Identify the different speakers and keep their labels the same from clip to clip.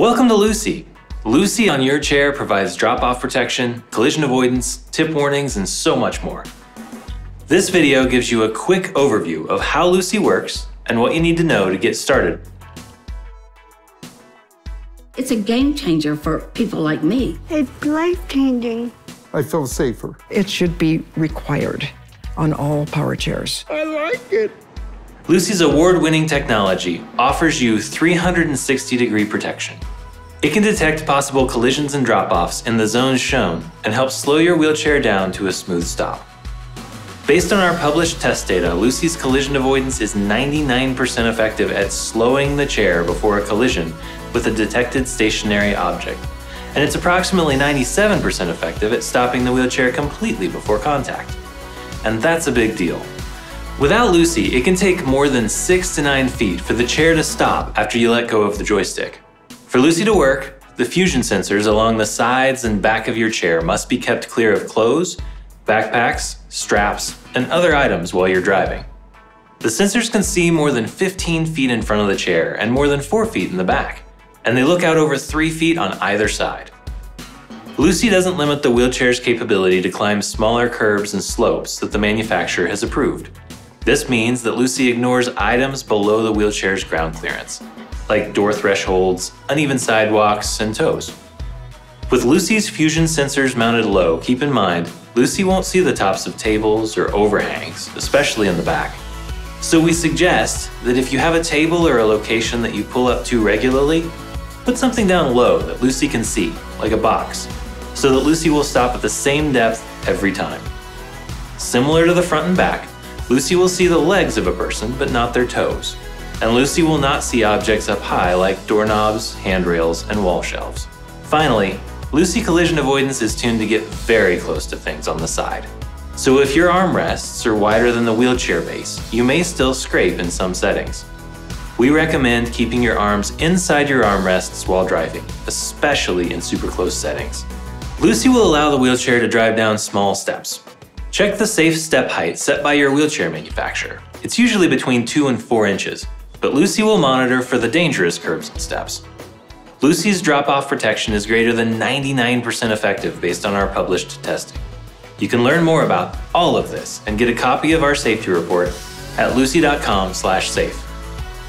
Speaker 1: Welcome to LUCI. LUCI on your chair provides drop off protection, collision avoidance, tip warnings, and so much more. This video gives you a quick overview of how LUCI works and what you need to know to get started.
Speaker 2: It's a game changer for people like me.
Speaker 3: It's life changing.
Speaker 4: I feel safer.
Speaker 5: It should be required on all power chairs.
Speaker 4: I like it.
Speaker 1: LUCI's award winning technology offers you 360 degree protection. It can detect possible collisions and drop offs in the zones shown and help slow your wheelchair down to a smooth stop. Based on our published test data, LUCI's collision avoidance is 99% effective at slowing the chair before a collision with a detected stationary object, and it's approximately 97% effective at stopping the wheelchair completely before contact. And that's a big deal. Without LUCI, it can take more than 6 to 9 feet for the chair to stop after you let go of the joystick. For LUCI to work, the fusion sensors along the sides and back of your chair must be kept clear of clothes, backpacks, straps, and other items while you're driving. The sensors can see more than 15 feet in front of the chair and more than 4 feet in the back, and they look out over 3 feet on either side. LUCI doesn't limit the wheelchair's capability to climb smaller curbs and slopes that the manufacturer has approved. This means that LUCI ignores items below the wheelchair's ground clearance, like door thresholds, uneven sidewalks, and toes. With LUCI's fusion sensors mounted low, keep in mind, LUCI won't see the tops of tables or overhangs, especially in the back. So we suggest that if you have a table or a location that you pull up to regularly, put something down low that LUCI can see, like a box, so that LUCI will stop at the same depth every time. Similar to the front and back, LUCI will see the legs of a person but not their toes, and LUCI will not see objects up high like doorknobs, handrails, and wall shelves. Finally, LUCI collision avoidance is tuned to get very close to things on the side. So if your armrests are wider than the wheelchair base, you may still scrape in some settings. We recommend keeping your arms inside your armrests while driving, especially in super close settings. LUCI will allow the wheelchair to drive down small steps. Check the safe step height set by your wheelchair manufacturer. It's usually between 2 and 4 inches, but LUCI will monitor for the dangerous curbs and steps. LUCI's drop-off protection is greater than 99% effective based on our published testing. You can learn more about all of this and get a copy of our safety report at luci.com slash safe.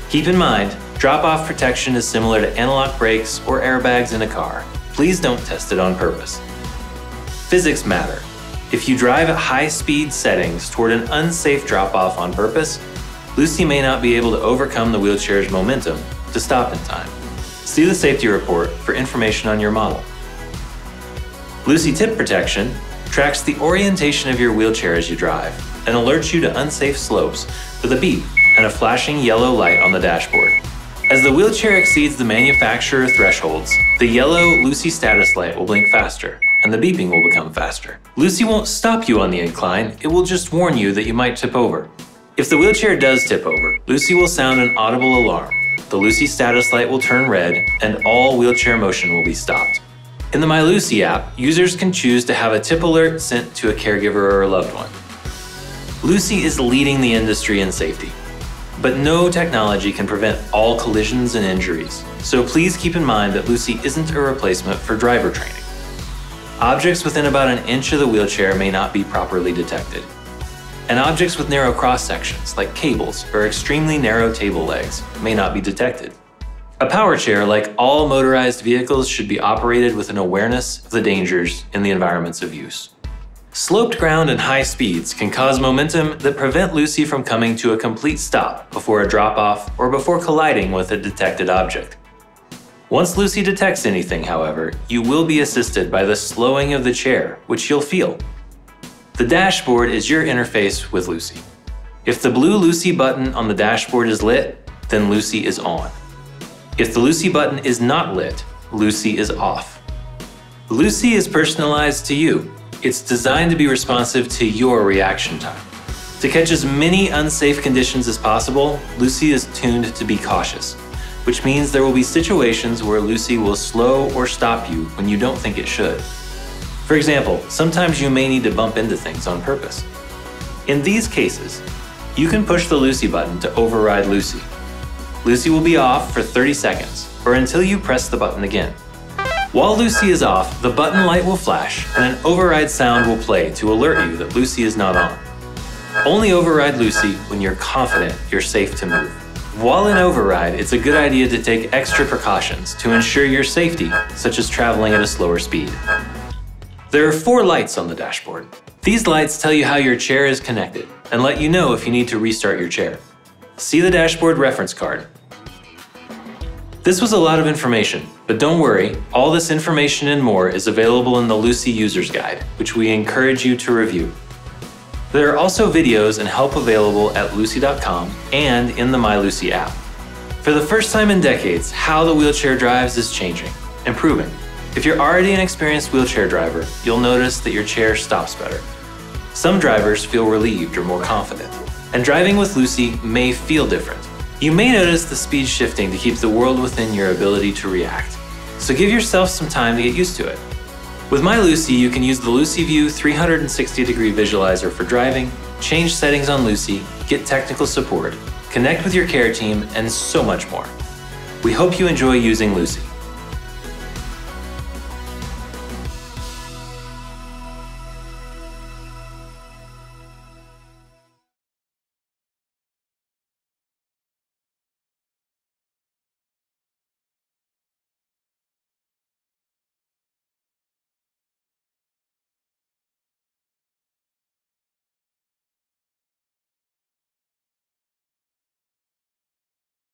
Speaker 1: Keep in mind, drop-off protection is similar to anti-lock brakes or airbags in a car. Please don't test it on purpose. Physics matter. If you drive at high speed settings toward an unsafe drop-off on purpose, LUCI may not be able to overcome the wheelchair's momentum to stop in time. See the safety report for information on your model. LUCI Tip Protection tracks the orientation of your wheelchair as you drive and alerts you to unsafe slopes with a beep and a flashing yellow light on the dashboard. As the wheelchair exceeds the manufacturer thresholds, the yellow LUCI status light will blink faster and the beeping will become faster. LUCI won't stop you on the incline, it will just warn you that you might tip over. If the wheelchair does tip over, LUCI will sound an audible alarm. The LUCI status light will turn red and all wheelchair motion will be stopped. In the My LUCI app, users can choose to have a tip alert sent to a caregiver or a loved one. LUCI is leading the industry in safety. But no technology can prevent all collisions and injuries, so please keep in mind that LUCI isn't a replacement for driver training. Objects within about an inch of the wheelchair may not be properly detected. And objects with narrow cross sections, like cables or extremely narrow table legs, may not be detected. A power chair, like all motorized vehicles, should be operated with an awareness of the dangers in the environments of use. Sloped ground and high speeds can cause momentum that prevent LUCI from coming to a complete stop before a drop off or before colliding with a detected object. Once LUCI detects anything, however, you will be assisted by the slowing of the chair, which you'll feel. The dashboard is your interface with LUCI. If the blue LUCI button on the dashboard is lit, then LUCI is on. If the LUCI button is not lit, LUCI is off. LUCI is personalized to you it's designed to be responsive to your reaction time. To catch as many unsafe conditions as possible, LUCI is tuned to be cautious, which means there will be situations where LUCI will slow or stop you when you don't think it should. For example, sometimes you may need to bump into things on purpose. In these cases, you can push the LUCI button to override LUCI. LUCI will be off for 30 seconds, or until you press the button again. While LUCI is off, the button light will flash and an override sound will play to alert you that LUCI is not on. Only override LUCI when you're confident you're safe to move. While in override, it's a good idea to take extra precautions to ensure your safety, such as traveling at a slower speed. There are four lights on the dashboard. These lights tell you how your chair is connected and let you know if you need to restart your chair. See the dashboard reference card. This was a lot of information, but don't worry, all this information and more is available in the LUCI User's Guide, which we encourage you to review. There are also videos and help available at luci.com and in the MyLUCI app. For the first time in decades, how the wheelchair drives is changing, improving. If you're already an experienced wheelchair driver, you'll notice that your chair stops better. Some drivers feel relieved or more confident, and driving with LUCI may feel different. You may notice the speed shifting to keep the world within your ability to react, so give yourself some time to get used to it. With My LUCI, you can use the LUCI View 360 degree visualizer for driving, change settings on LUCI, get technical support, connect with your care team, and so much more. We hope you enjoy using LUCI.